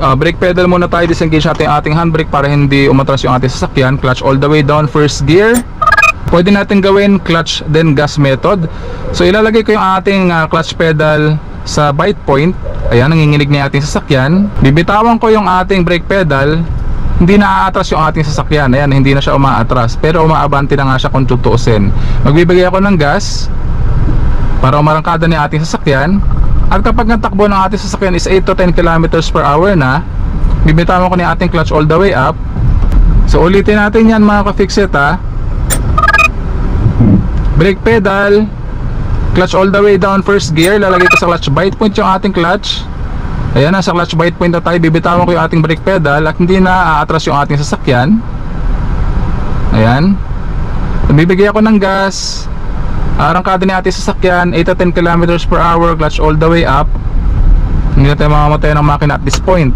Ah, brake pedal muna tayo, disengage natin yung ating handbrake para hindi umatras yung ating sasakyan. Clutch all the way down, first gear. Pwede natin gawin clutch then gas method. So ilalagay ko yung ating ah, clutch pedal sa bite point. Ayan, nanginginig na yung ating sasakyan. Bibitawan ko yung ating brake pedal. Hindi na aatras yung ating sasakyan. Ayan, hindi na siya umaatras. Pero umaabante na nga siya kung tutuusin. Magbibigay ako ng gas para umarangkada ni ating sasakyan. At kapag natakbo ng ating sasakyan is 8 to 10 kilometers per hour na, bibitawan ko ni ating clutch all the way up. So ulitin natin yan mga ka-fixit ha. Brake pedal, clutch all the way down first gear, lalagay ko sa clutch bite point yung ating clutch. Ayan, nasa clutch bite point na tayo, bibitawan ko yung ating brake pedal at hindi na aatras yung ating sasakyan. Ayan. Bibigay ako ng gas. Arangkada ni ating sasakyan, 8 to 10 kilometers per hour, clutch all the way up. Hindi na tayo mamamatay ng makina at this point.